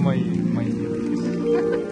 mãe, mãe